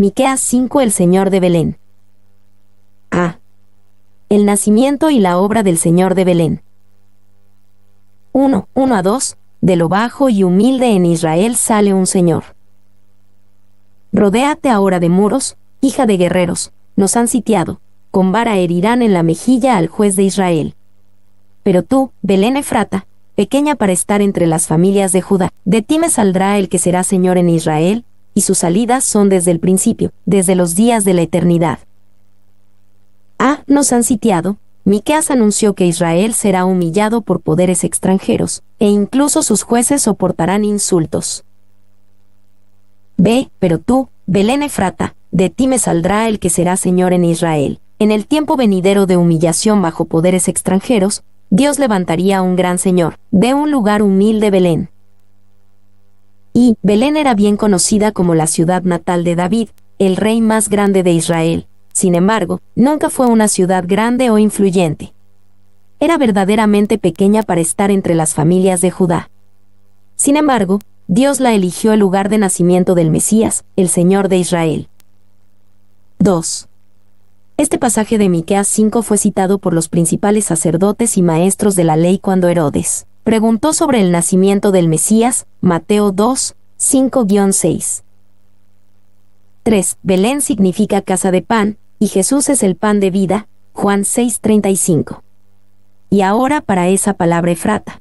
Miqueas 5 El Señor de Belén. A. El nacimiento y la obra del Señor de Belén. 1. 1 a 2. De lo bajo y humilde en Israel sale un Señor. Rodéate ahora de muros, hija de guerreros, nos han sitiado, con vara herirán en la mejilla al juez de Israel. Pero tú, Belén Efrata, pequeña para estar entre las familias de Judá, de ti me saldrá el que será Señor en Israel, y sus salidas son desde el principio, desde los días de la eternidad. Ah, nos han sitiado, Miqueas anunció que Israel será humillado por poderes extranjeros, e incluso sus jueces soportarán insultos. Ve, pero tú, Belén Efrata, de ti me saldrá el que será Señor en Israel. En el tiempo venidero de humillación bajo poderes extranjeros, Dios levantaría un gran Señor, de un lugar humilde Belén. Y Belén era bien conocida como la ciudad natal de David, el rey más grande de Israel. Sin embargo, nunca fue una ciudad grande o influyente. Era verdaderamente pequeña para estar entre las familias de Judá. Sin embargo, Dios la eligió el lugar de nacimiento del Mesías, el Señor de Israel. 2. Este pasaje de Miqueas 5 fue citado por los principales sacerdotes y maestros de la ley cuando Herodes preguntó sobre el nacimiento del Mesías, Mateo 2, 5-6. 3. Belén significa casa de pan, y Jesús es el pan de vida, Juan 6:35. Y ahora para esa palabra Efrata.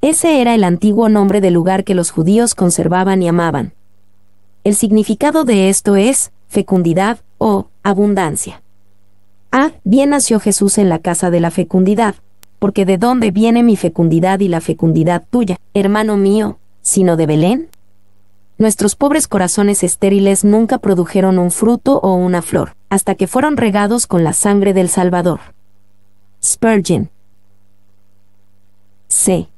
Ese era el antiguo nombre del lugar que los judíos conservaban y amaban. El significado de esto es fecundidad o abundancia. Ah, bien nació Jesús en la casa de la fecundidad, porque de dónde viene mi fecundidad y la fecundidad tuya, hermano mío, sino de Belén? Nuestros pobres corazones estériles nunca produjeron un fruto o una flor, hasta que fueron regados con la sangre del Salvador. Spurgeon. C.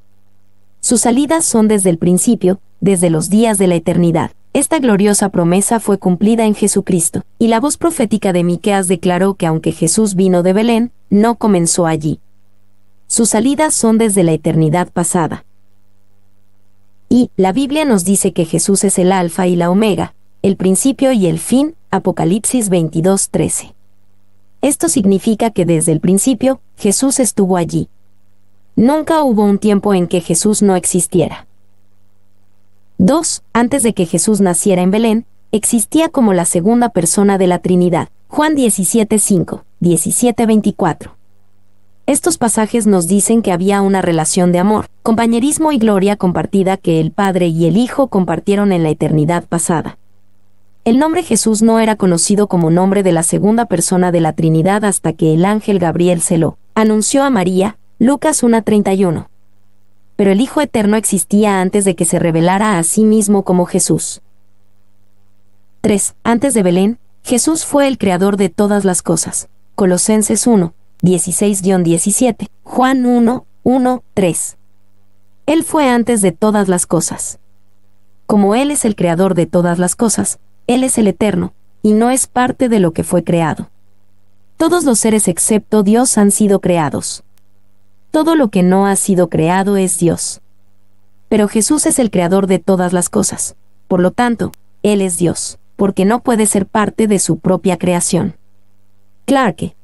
Sus salidas son desde el principio, desde los días de la eternidad. Esta gloriosa promesa fue cumplida en Jesucristo, y la voz profética de Miqueas declaró que aunque Jesús vino de Belén, no comenzó allí. Sus salidas son desde la eternidad pasada. Y la Biblia nos dice que Jesús es el alfa y la omega, el principio y el fin, Apocalipsis 22:13. Esto significa que desde el principio, Jesús estuvo allí. Nunca hubo un tiempo en que Jesús no existiera. 2. Antes de que Jesús naciera en Belén, existía como la segunda persona de la Trinidad. Juan 17.5, 17.24. Estos pasajes nos dicen que había una relación de amor, compañerismo y gloria compartida que el Padre y el Hijo compartieron en la eternidad pasada. El nombre Jesús no era conocido como nombre de la segunda persona de la Trinidad hasta que el ángel Gabriel se lo anunció a María, Lucas 1.31 pero el Hijo Eterno existía antes de que se revelara a sí mismo como Jesús. 3. Antes de Belén, Jesús fue el creador de todas las cosas. Colosenses 1, 16-17, Juan 1, 1, 3. Él fue antes de todas las cosas. Como Él es el creador de todas las cosas, Él es el eterno, y no es parte de lo que fue creado. Todos los seres excepto Dios han sido creados todo lo que no ha sido creado es Dios. Pero Jesús es el creador de todas las cosas. Por lo tanto, Él es Dios, porque no puede ser parte de su propia creación. Clarke.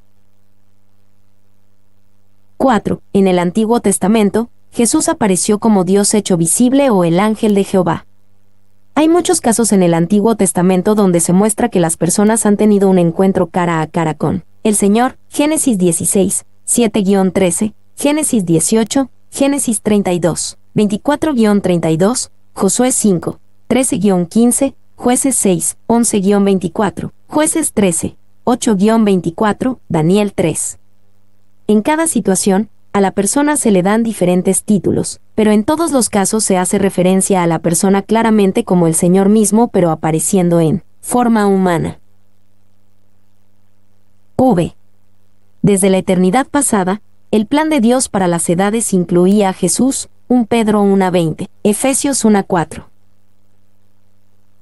4. En el Antiguo Testamento, Jesús apareció como Dios hecho visible o el ángel de Jehová. Hay muchos casos en el Antiguo Testamento donde se muestra que las personas han tenido un encuentro cara a cara con el Señor, Génesis 16, 7-13, Génesis 18, Génesis 32, 24-32, Josué 5, 13-15, Jueces 6, 11-24, Jueces 13, 8-24, Daniel 3. En cada situación, a la persona se le dan diferentes títulos, pero en todos los casos se hace referencia a la persona claramente como el Señor mismo pero apareciendo en forma humana. V. Desde la eternidad pasada, el plan de Dios para las edades incluía a Jesús, 1 Pedro 1.20, Efesios 1.4.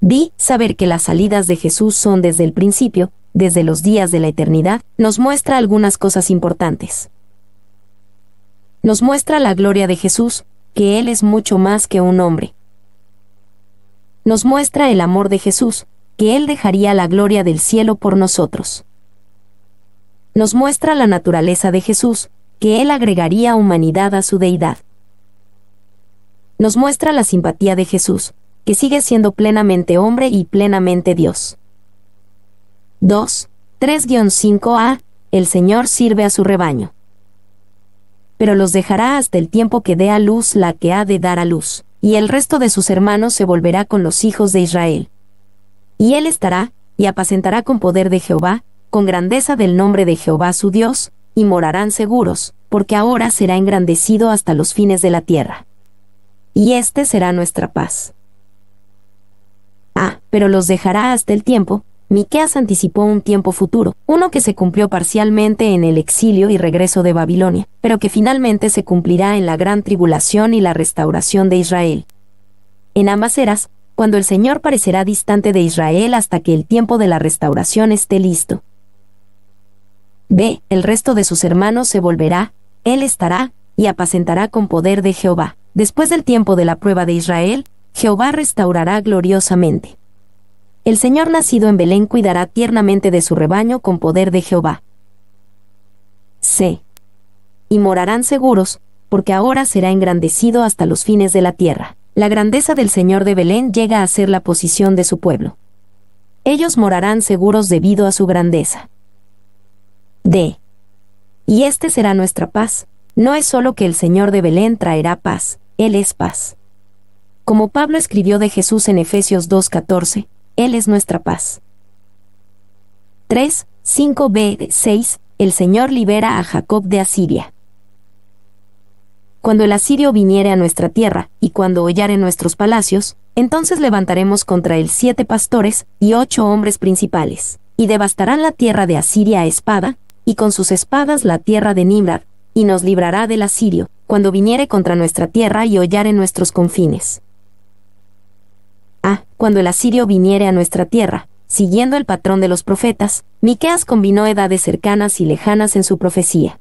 Vi, saber que las salidas de Jesús son desde el principio, desde los días de la eternidad, nos muestra algunas cosas importantes. Nos muestra la gloria de Jesús, que Él es mucho más que un hombre. Nos muestra el amor de Jesús, que Él dejaría la gloria del cielo por nosotros. Nos muestra la naturaleza de Jesús, que Él agregaría humanidad a su deidad. Nos muestra la simpatía de Jesús, que sigue siendo plenamente hombre y plenamente Dios. 2. 3-5a. El Señor sirve a su rebaño. Pero los dejará hasta el tiempo que dé a luz la que ha de dar a luz, y el resto de sus hermanos se volverá con los hijos de Israel. Y él estará, y apacentará con poder de Jehová, con grandeza del nombre de Jehová su Dios, y morarán seguros, porque ahora será engrandecido hasta los fines de la tierra. Y este será nuestra paz. Ah, pero los dejará hasta el tiempo, Miqueas anticipó un tiempo futuro, uno que se cumplió parcialmente en el exilio y regreso de Babilonia, pero que finalmente se cumplirá en la gran tribulación y la restauración de Israel. En ambas eras, cuando el Señor parecerá distante de Israel hasta que el tiempo de la restauración esté listo. B. El resto de sus hermanos se volverá, él estará, y apacentará con poder de Jehová. Después del tiempo de la prueba de Israel, Jehová restaurará gloriosamente. El Señor nacido en Belén cuidará tiernamente de su rebaño con poder de Jehová. C. Y morarán seguros, porque ahora será engrandecido hasta los fines de la tierra. La grandeza del Señor de Belén llega a ser la posición de su pueblo. Ellos morarán seguros debido a su grandeza. D. Y este será nuestra paz. No es solo que el Señor de Belén traerá paz, Él es paz. Como Pablo escribió de Jesús en Efesios 2.14, Él es nuestra paz. 3, 5b, 6, el Señor libera a Jacob de Asiria. Cuando el asirio viniere a nuestra tierra, y cuando hollare nuestros palacios, entonces levantaremos contra él siete pastores y ocho hombres principales, y devastarán la tierra de Asiria a espada, y con sus espadas la tierra de Nimrod, y nos librará del asirio, cuando viniere contra nuestra tierra y hollare nuestros confines. Ah, cuando el asirio viniere a nuestra tierra, siguiendo el patrón de los profetas, Miqueas combinó edades cercanas y lejanas en su profecía.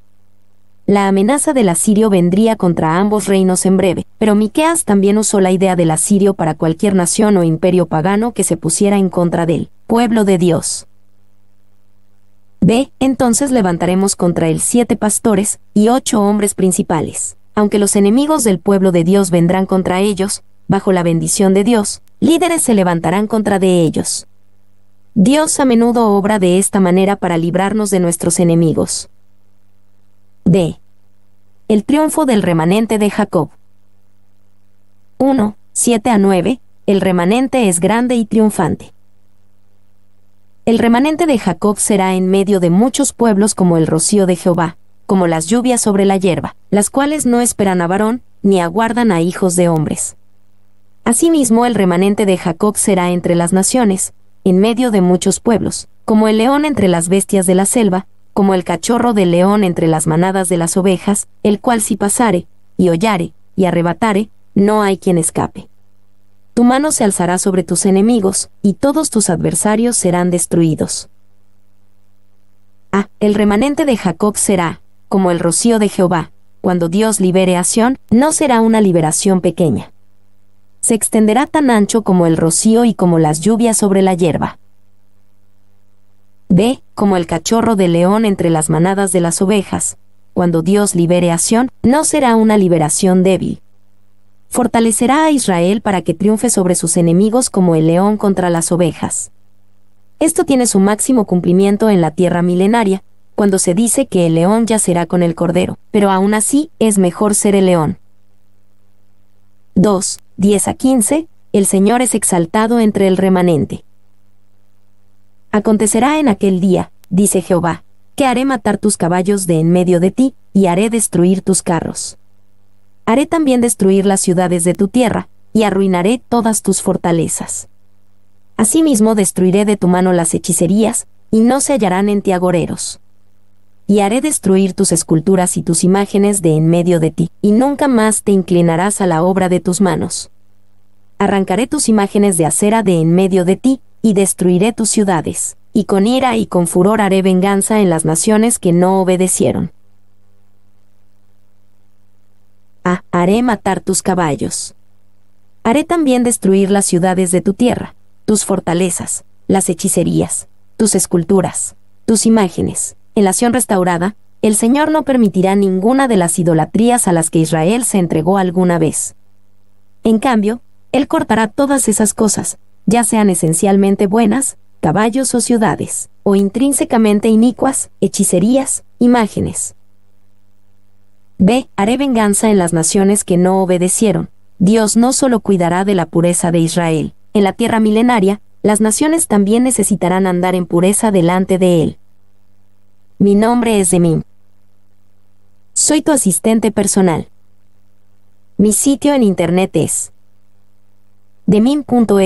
La amenaza del asirio vendría contra ambos reinos en breve, pero Miqueas también usó la idea del asirio para cualquier nación o imperio pagano que se pusiera en contra del pueblo de Dios. B. Entonces levantaremos contra él siete pastores y ocho hombres principales. Aunque los enemigos del pueblo de Dios vendrán contra ellos, bajo la bendición de Dios, líderes se levantarán contra de ellos. Dios a menudo obra de esta manera para librarnos de nuestros enemigos. D. El triunfo del remanente de Jacob. 1. 7 a 9. El remanente es grande y triunfante. El remanente de Jacob será en medio de muchos pueblos como el rocío de Jehová, como las lluvias sobre la hierba, las cuales no esperan a varón, ni aguardan a hijos de hombres. Asimismo, el remanente de Jacob será entre las naciones, en medio de muchos pueblos, como el león entre las bestias de la selva, como el cachorro del león entre las manadas de las ovejas, el cual si pasare, y hollare, y arrebatare, no hay quien escape. Tu mano se alzará sobre tus enemigos, y todos tus adversarios serán destruidos. Ah, el remanente de Jacob será, como el rocío de Jehová, cuando Dios libere a Sión, no será una liberación pequeña se extenderá tan ancho como el rocío y como las lluvias sobre la hierba. B. Como el cachorro de león entre las manadas de las ovejas. Cuando Dios libere a Sión, no será una liberación débil. Fortalecerá a Israel para que triunfe sobre sus enemigos como el león contra las ovejas. Esto tiene su máximo cumplimiento en la tierra milenaria, cuando se dice que el león yacerá con el cordero, pero aún así es mejor ser el león. 2. 10 a 15, el Señor es exaltado entre el remanente. Acontecerá en aquel día, dice Jehová, que haré matar tus caballos de en medio de ti, y haré destruir tus carros. Haré también destruir las ciudades de tu tierra, y arruinaré todas tus fortalezas. Asimismo destruiré de tu mano las hechicerías, y no se hallarán en ti agoreros y haré destruir tus esculturas y tus imágenes de en medio de ti, y nunca más te inclinarás a la obra de tus manos. Arrancaré tus imágenes de acera de en medio de ti, y destruiré tus ciudades, y con ira y con furor haré venganza en las naciones que no obedecieron. Ah, haré matar tus caballos. Haré también destruir las ciudades de tu tierra, tus fortalezas, las hechicerías, tus esculturas, tus imágenes. En la acción restaurada, el Señor no permitirá ninguna de las idolatrías a las que Israel se entregó alguna vez. En cambio, Él cortará todas esas cosas, ya sean esencialmente buenas, caballos o ciudades, o intrínsecamente inicuas, hechicerías, imágenes. B. Haré venganza en las naciones que no obedecieron. Dios no solo cuidará de la pureza de Israel. En la tierra milenaria, las naciones también necesitarán andar en pureza delante de Él. Mi nombre es Demim. Soy tu asistente personal. Mi sitio en internet es demim.es.tl